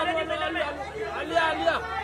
alia, alia.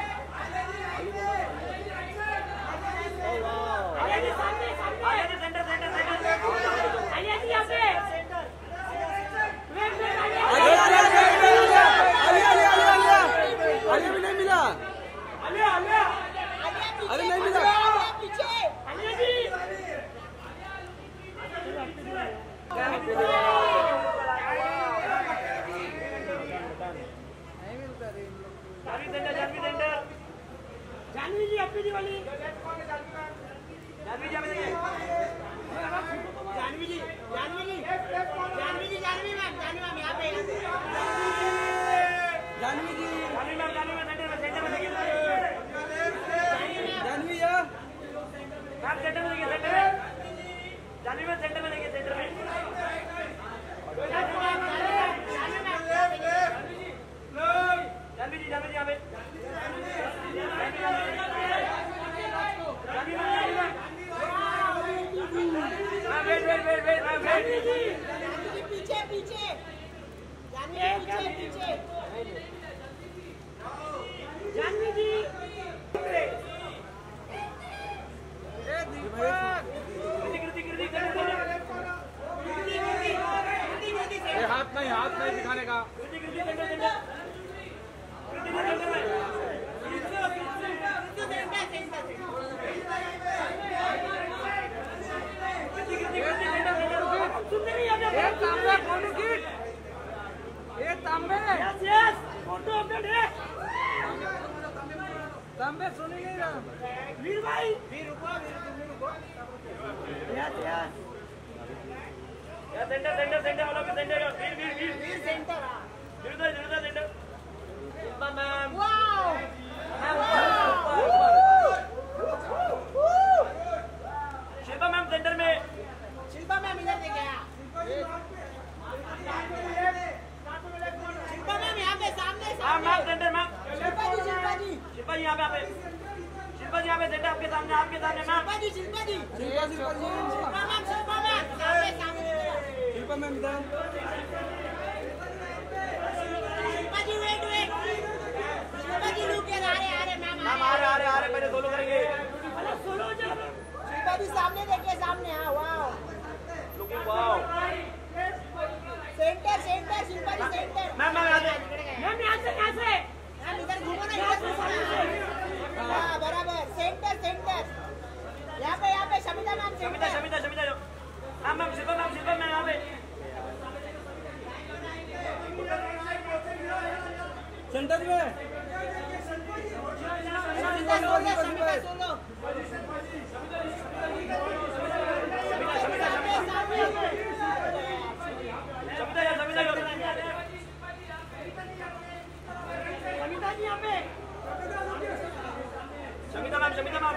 Samita ma'am, Samita ma'am.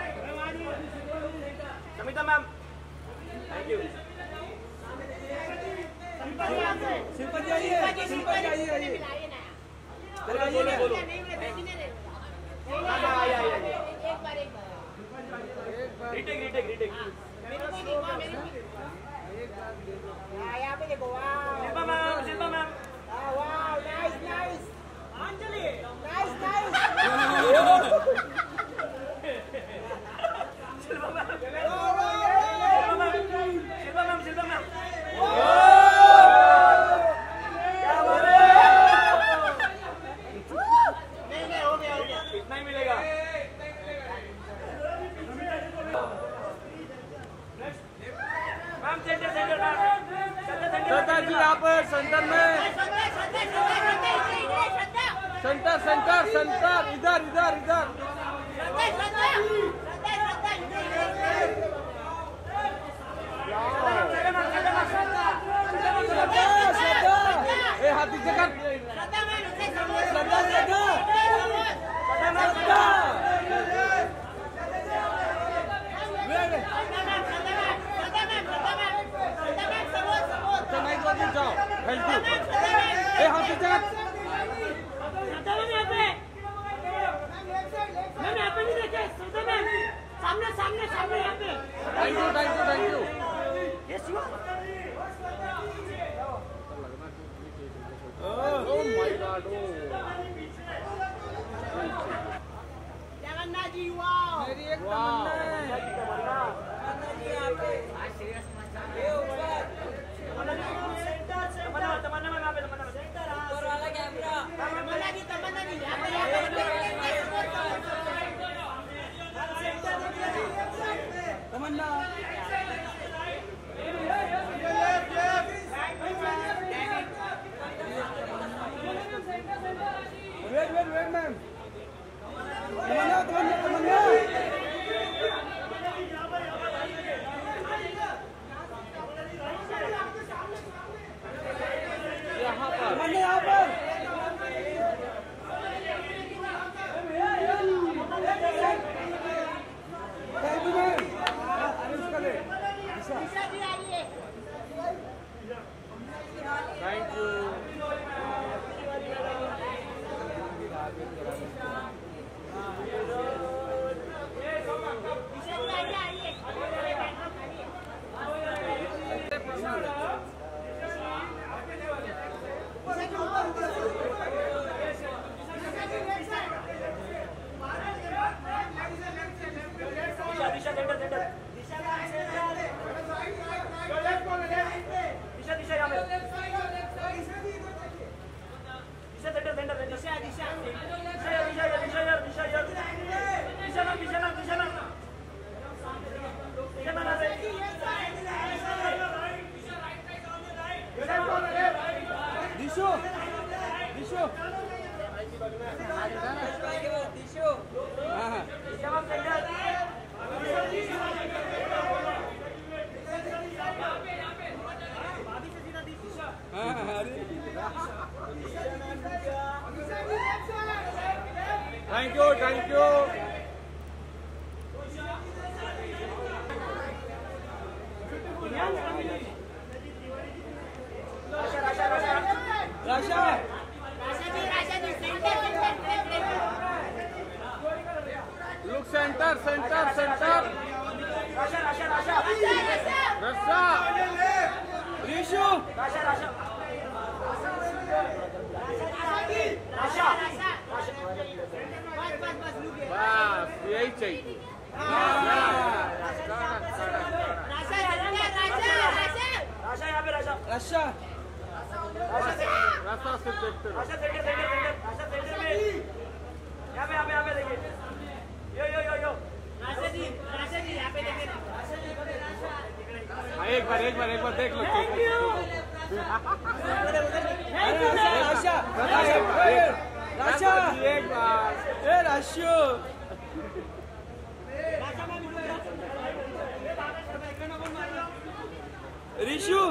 Samita ma'am. Thank you. Simple जाइए simple जाइए चलो आइए ना बोलो एक बार एक बार रीटेक रीटेक रीटेक मेरे को दिखा मेरे को हां यहां पे देखो wow Shilpa ma'am Shilpa ma'am wow nice nice Anjali nice nice vai, vai, vai. Look centre centre centre रस्सा ऋषु बस यही चाहिए राशा यहाँ पे राशा राशा ऐसा सिर्फ़ देखते रहो। अच्छा सेंटर सेंटर सेंटर अच्छा सेंटर में यहाँ पे यहाँ पे यहाँ पे देखिए। यो यो यो यो। राशे जी राशे जी यहाँ पे देखिए। राशे जी हाँ एक बार एक बार एक बार देख लो। Thank you thank you Rasha Rasha. एक बार। ए राशो। ऋषु।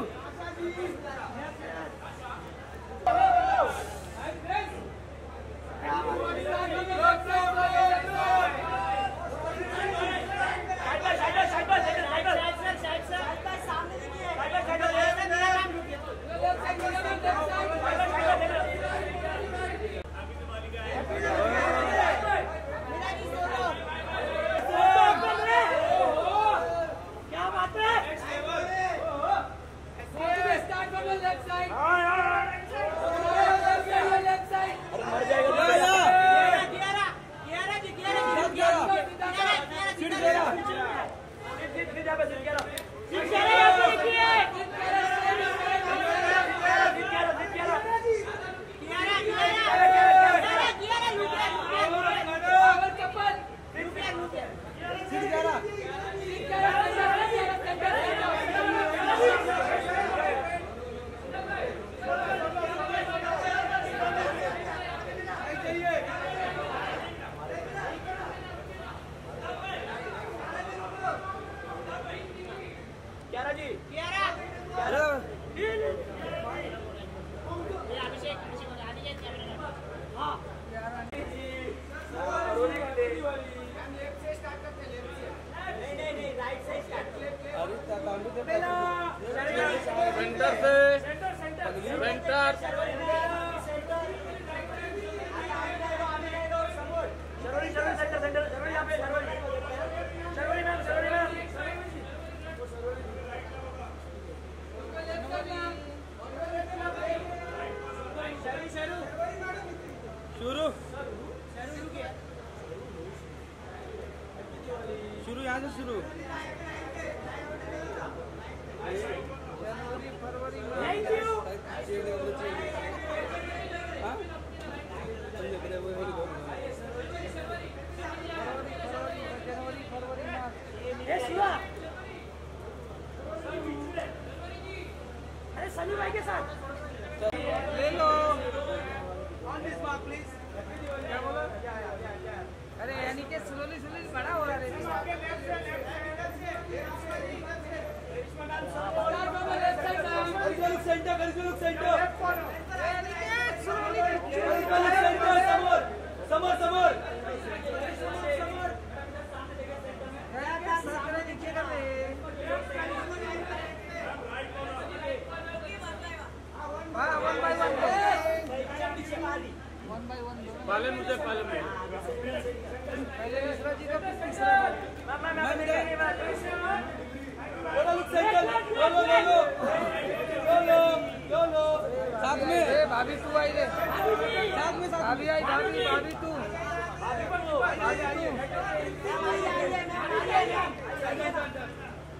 শুরু साथ में भाभी तू आई रे साथ में भाभी आई भाभी भाभी तू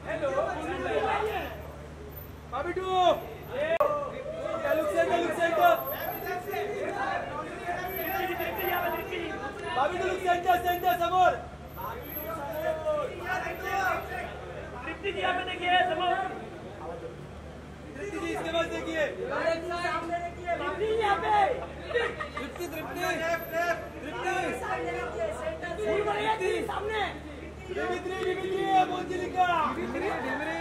हेलो भाभी तू भाभी तू सेंटर सेंटर समोर भाभी तू समोर तृप्ति दिया मैंने किया समोर तृप्ति तृप्ति तृप्ति सामने दिमित्री दिमित्री मोंजिली का Dimitri Dimitri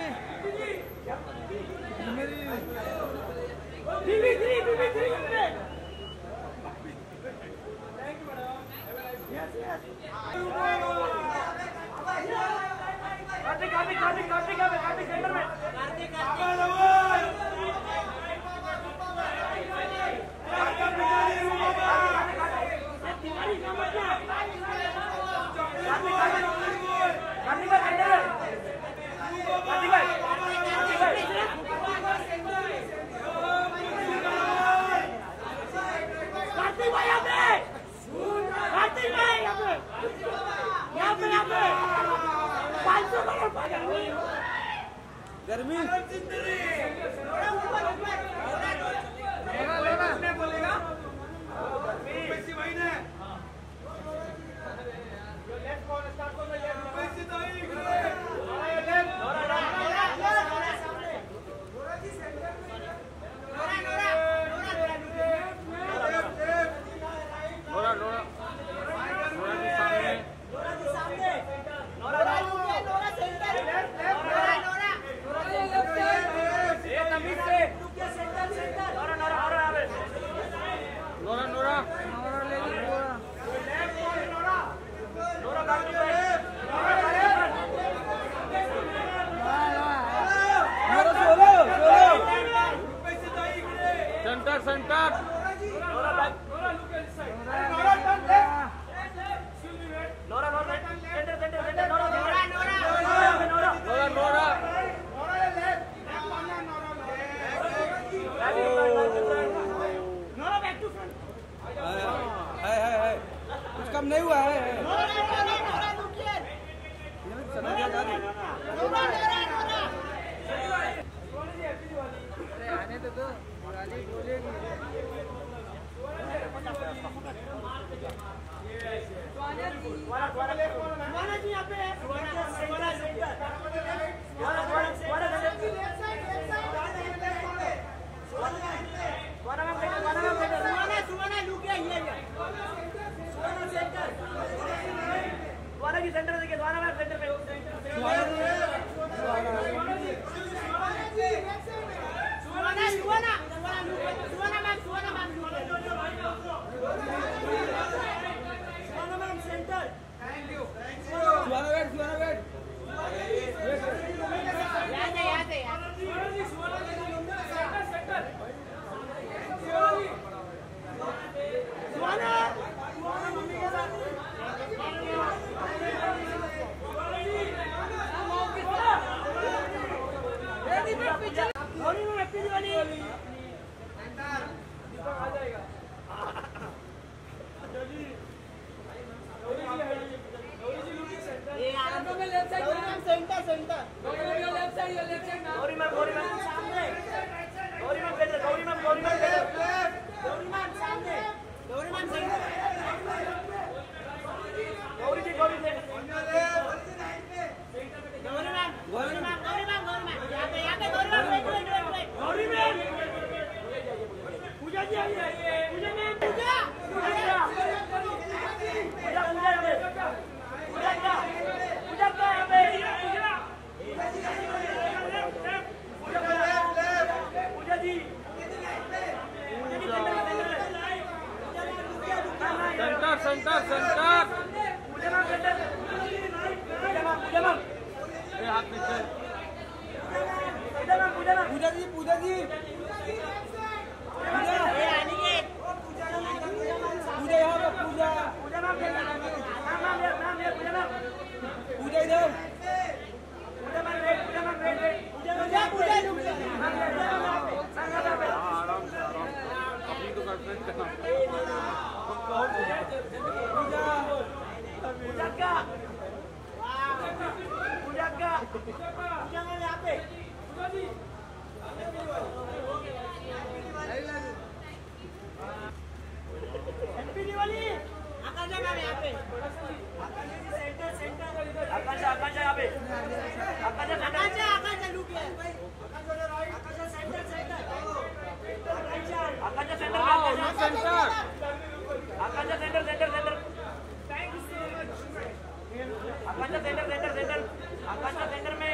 Dimitri Dimitri Dimitri खत्म नहीं हुआ है। आने तो दो बोलेगी ma'am centre centre Gauri ma'am Gauri ma'am सामने Gauri ma'am better Gauri ma'am Gauri ma'am better Gauri ma'am सामने Gauri ma'am centre Gauri ji Gauri ji Gauri ma'am Gauri ma'am Gauri ma'am Gauri ma'am यहाँ पे यहाँ पे Gauri ma'am wait wait wait Gauri ma'am Pooja ji आइए Pooja ma'am Pooja Pooja Pooja Pooja पूजा क्या यहाँ पे Pooja ji centre centre centre Pooja ma'am better Pooja ma'am Pooja ma'am ए हाथ पीछे पूजा मैम पूजा पूजा जी पूजा जी ये अनिकेत पूजा यहाँ पर Pooja Pooja ma'am better ma'am ma'am ये मैम ये पूजा मैम पूजा इधर Pooja ma'am wait Pooja ma'am wait wait Pooja Pooja रुक जा आराम से आराम से अपनी तो गर्लफ्रेंड का पूजा का पूजा का पूजा मैम यहाँ पे हैप्पी दिवाली आकाशा मैम यहाँ पे आकाशा आकाशा यहाँ पे आकाशा सेंटर आकाशा आकाशा लुक है Akasha centre centre centre Akasha centre centre centre Akasha centre centre centre Akasha centre में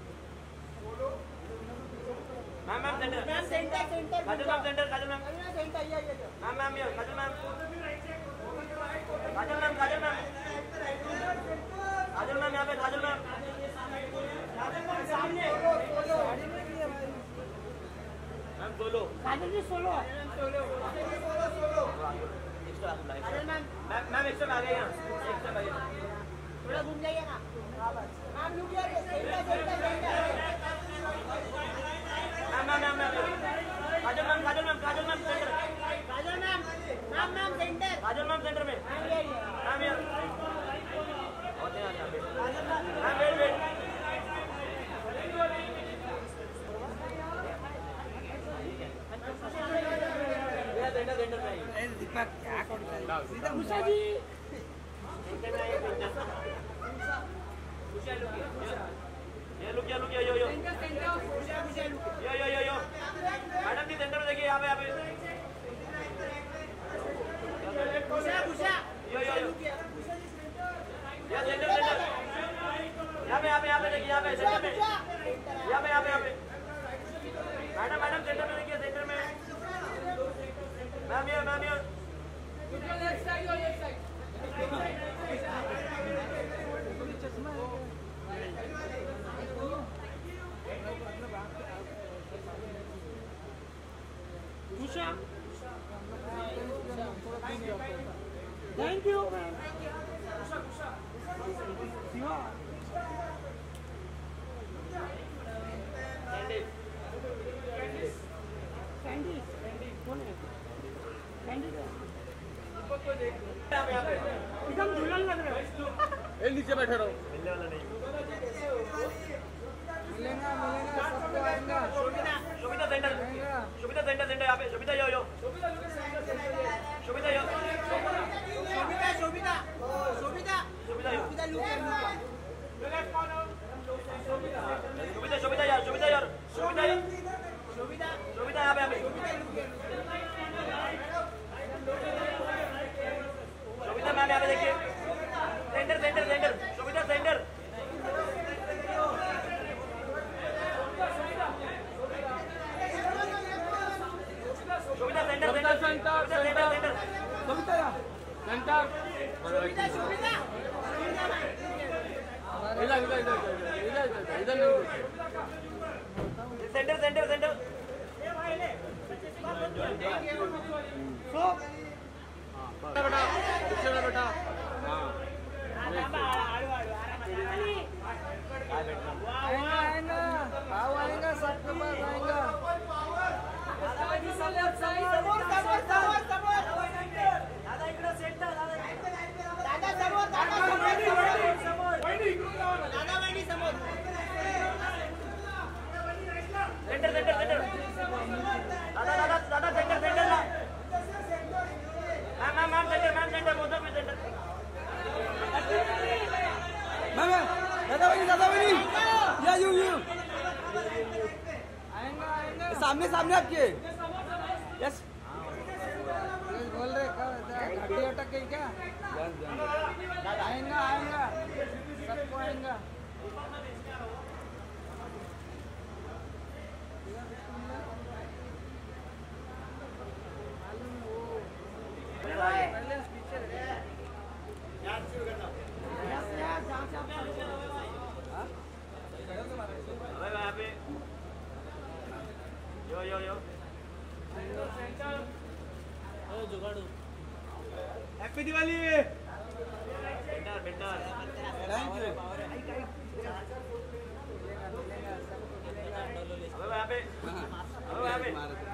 ma'am ma'am centre ma'am centre centre Kajal ma'am centre Kajal ma'am centre ये ये मैम मैम यो Kajal ma'am Kajal ma'am Kajal ma'am Kajal ma'am यहाँ पे Kajal ma'am Kajal ma'am सामने ma'am solo Kajal ji solo life Kajal ma'am ma'am ma'am extra आ गए यहाँ extra आ गए थोड़ा घूम जाइएगा मैम लुक यार centre centre centre ma'am ma'am ma'am ma'am Kajal ma'am Kajal ma'am Kajal ma'am centre Kajal ma'am ma'am ma'am centre Kajal ma'am centre में ma'am ये ये मैम यहाँ और यहाँ यहाँ पे मैम वेट वेट ये सेंटर सेंटर में आइए उषा जी सेंटर में आइए खुशियाँ लुकिए ये लुकिए लुकिए यो यो यो यो यो यो मैडम जी सेंटर में देखिए यहाँ पे यहाँ पे घुसा घुसा यो यो यो यहाँ सेंटर सेंटर यहाँ पे यहाँ पे यहाँ पे देखिए यहाँ पे सेंटर में यहाँ पे यहाँ पे यहाँ पे मैडम मैडम सेंटर में देखिए सेंटर में मैम ये मैम ये उषा है लग रहे हो ए नीचे बैठे रहो मिलने वाला नहीं मिलेगा यो यो यो अबे यहाँ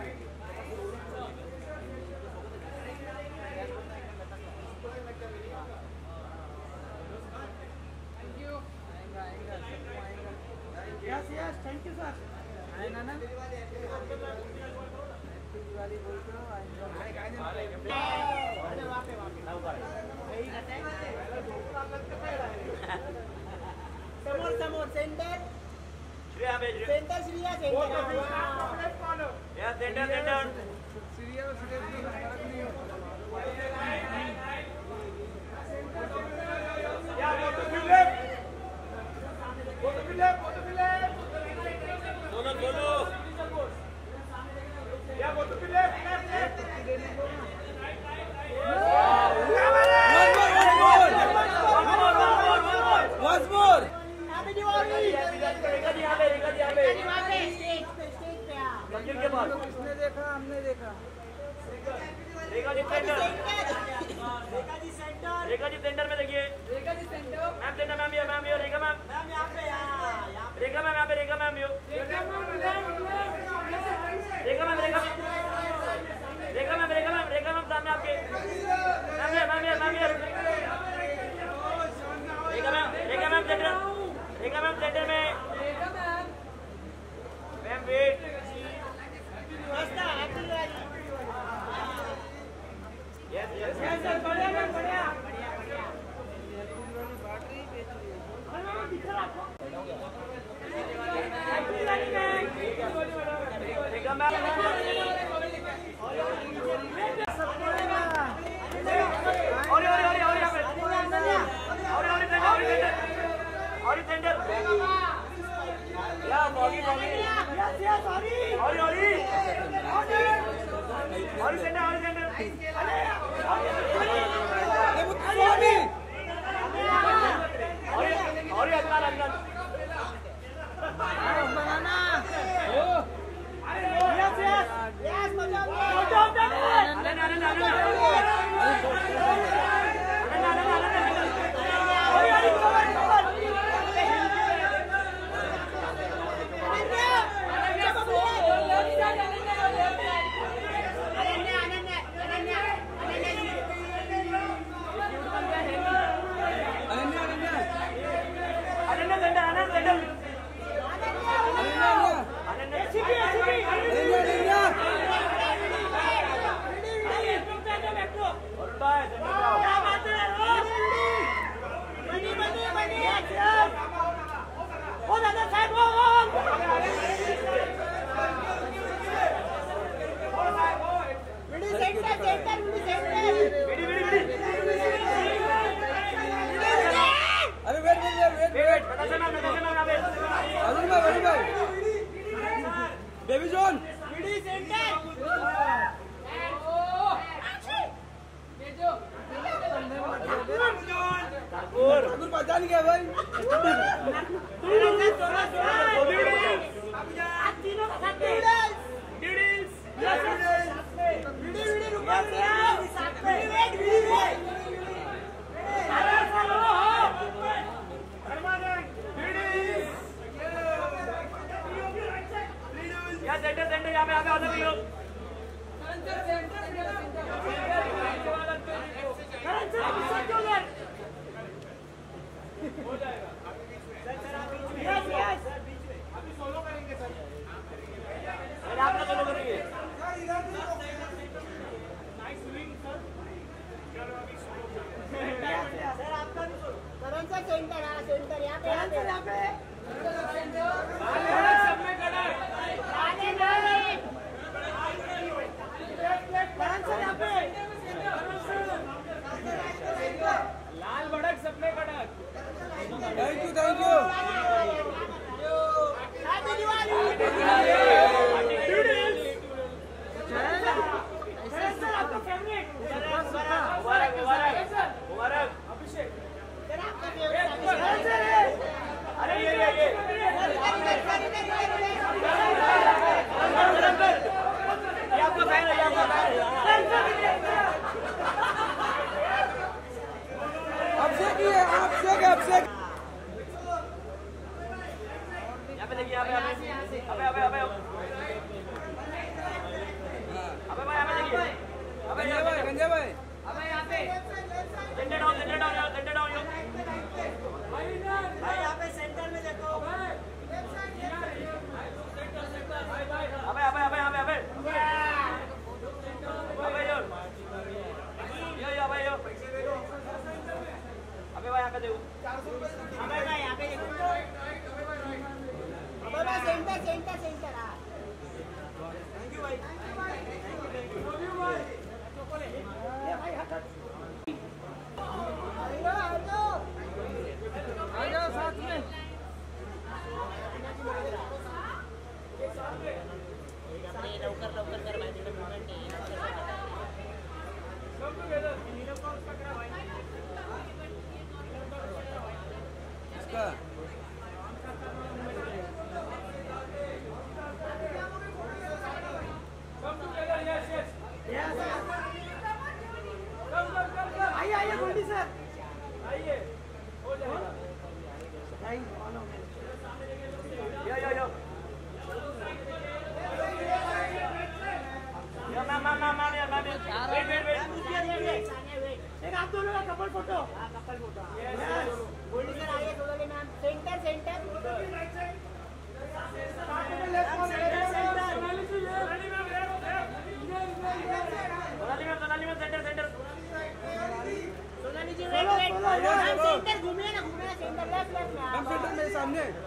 सामने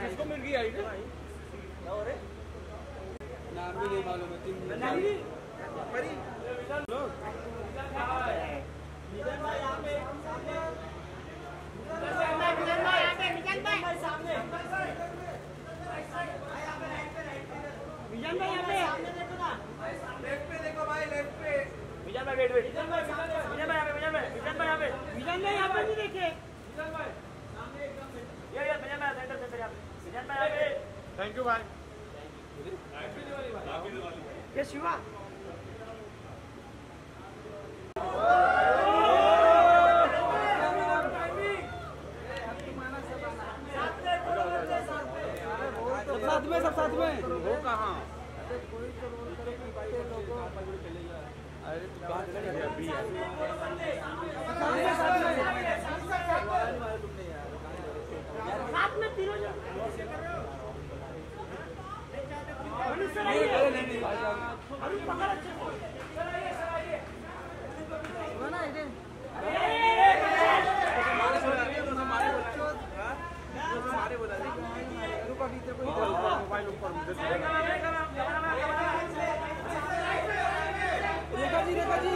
किसको मिल गई आईडी क्या हो रहे नाम भी नहीं मालूम है तीन नहीं परी निकल भाई यहाँ पे सामने निकल भाई यहाँ पे निकल भाई सामने विजन भाई यहाँ पे सामने देखो ना लेफ़्ट पे देखो भाई लेफ़्ट पे विजन भाई वेट वेट विजन भाई विजन भाई यहाँ पे विजन भाई यहाँ पे विजन भाई यहाँ पे नहीं देखे Thank you, bye. Thank you. Happy Diwali, bye. Happy Diwali. Yes, you are. Rekha ji Rekha ji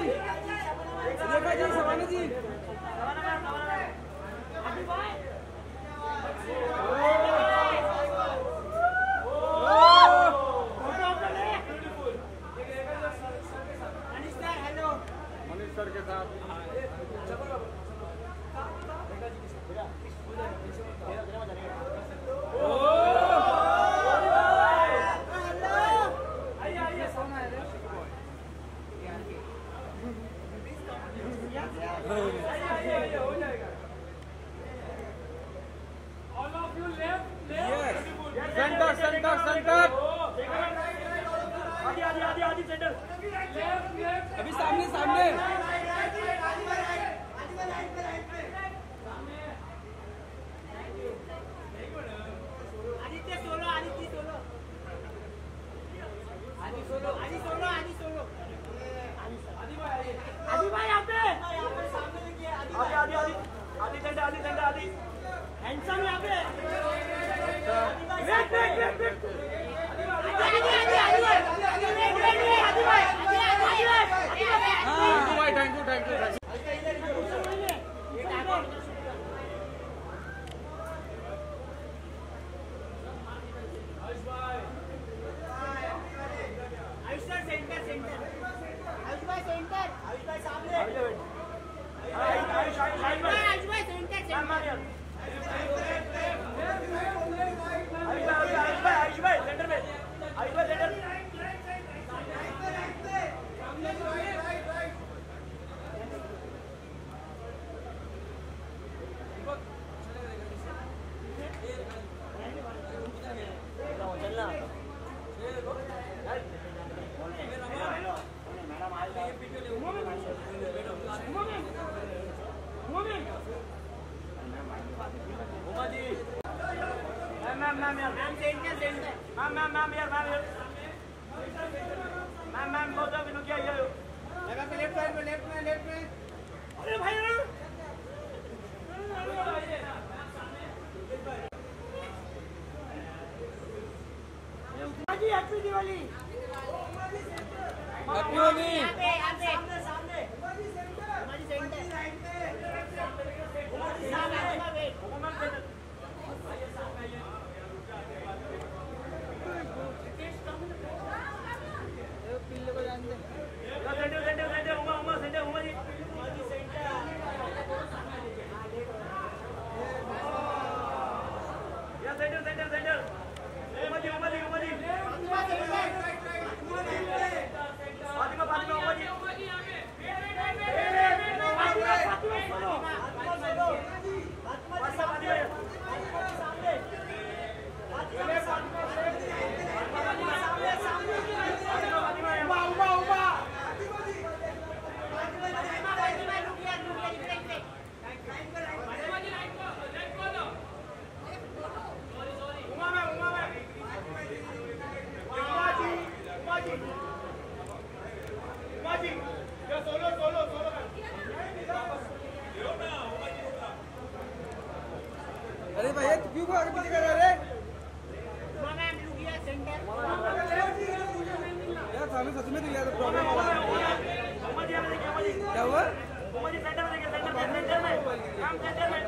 Rekha ji Sawani ji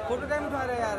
photo time उठा रहे यार।